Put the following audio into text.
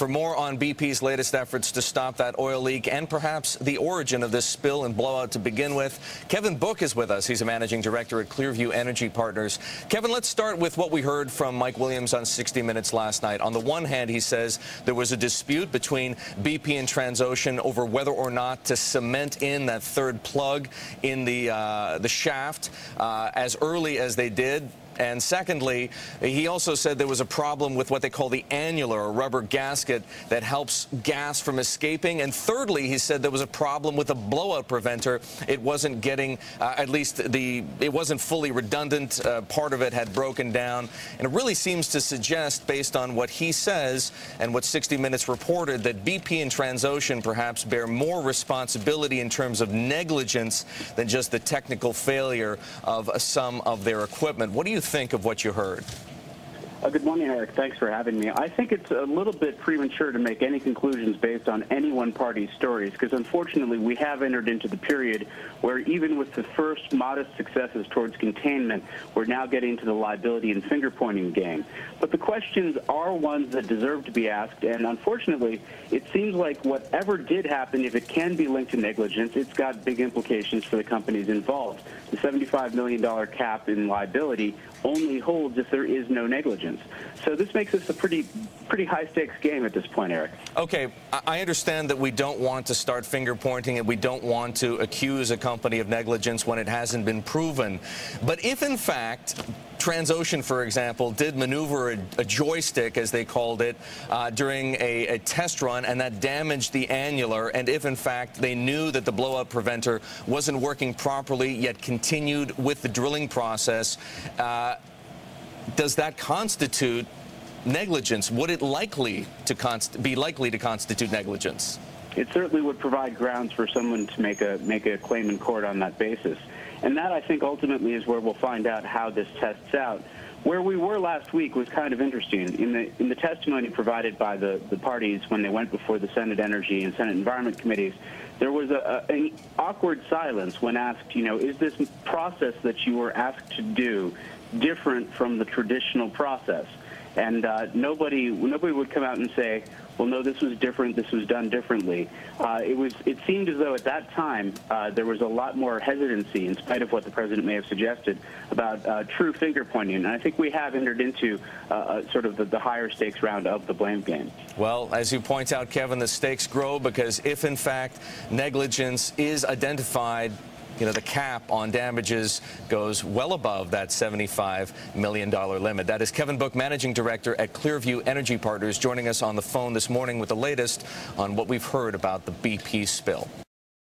For more on BP's latest efforts to stop that oil leak and perhaps the origin of this spill and blowout to begin with, Kevin Book is with us. He's a managing director at Clearview Energy Partners. Kevin, let's start with what we heard from Mike Williams on 60 Minutes last night. On the one hand, he says there was a dispute between BP and Transocean over whether or not to cement in that third plug in the, uh, the shaft uh, as early as they did. And secondly, he also said there was a problem with what they call the annular, a rubber gasket that helps gas from escaping. And thirdly, he said there was a problem with a blowout preventer. It wasn't getting, uh, at least the, it wasn't fully redundant. Uh, part of it had broken down. And it really seems to suggest, based on what he says and what 60 Minutes reported, that BP and Transocean perhaps bear more responsibility in terms of negligence than just the technical failure of some of their equipment. What do you think of what you heard? Uh, good morning, Eric. Thanks for having me. I think it's a little bit premature to make any conclusions based on any one party's stories because unfortunately we have entered into the period where even with the first modest successes towards containment, we're now getting to the liability and finger pointing game. But the questions are ones that deserve to be asked, and unfortunately, it seems like whatever did happen, if it can be linked to negligence, it's got big implications for the companies involved. The $75 million cap in liability only holds if there is no negligence. So this makes this a pretty pretty high stakes game at this point, Eric. Okay, I understand that we don't want to start finger pointing and we don't want to accuse a company of negligence when it hasn't been proven. But if in fact Transocean, for example, did maneuver a, a joystick, as they called it, uh, during a, a, test run, and that damaged the annular. And if, in fact, they knew that the blowout preventer wasn't working properly, yet continued with the drilling process, uh, does that constitute negligence? Would it likely to be likely to constitute negligence? It certainly would provide grounds for someone to make a make a claim in court on that basis. And that, I think, ultimately is where we'll find out how this tests out. Where we were last week was kind of interesting. In the in the testimony provided by the, the parties when they went before the Senate Energy and Senate Environment Committees, there was a, a, an awkward silence when asked, you know, is this process that you were asked to do different from the traditional process? And uh, nobody nobody would come out and say, well, no, this was different. This was done differently. Uh, it was. It seemed as though at that time uh, there was a lot more hesitancy, in spite of what the president may have suggested, about uh, true finger pointing. And I think we have entered into uh, uh, sort of the, the higher stakes round of the blame game. Well, as you point out, Kevin, the stakes grow because if in fact negligence is identified you know, the cap on damages goes well above that $75 million limit. That is Kevin Book, Managing Director at Clearview Energy Partners, joining us on the phone this morning with the latest on what we've heard about the BP spill.